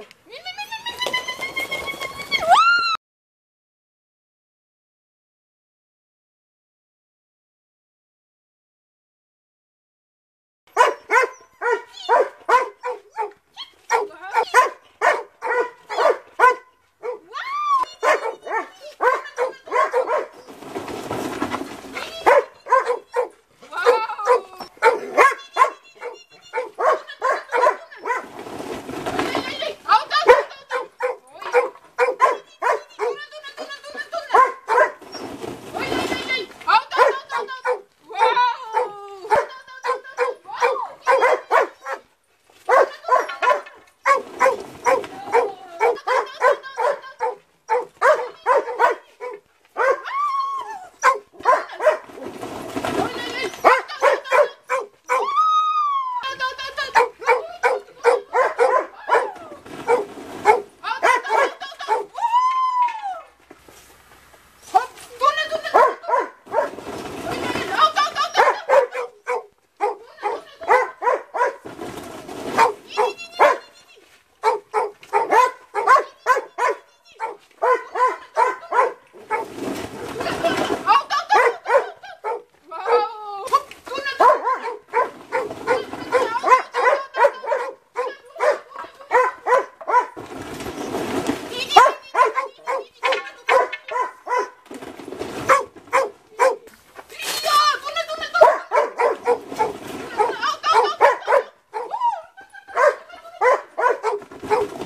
ย Thank you.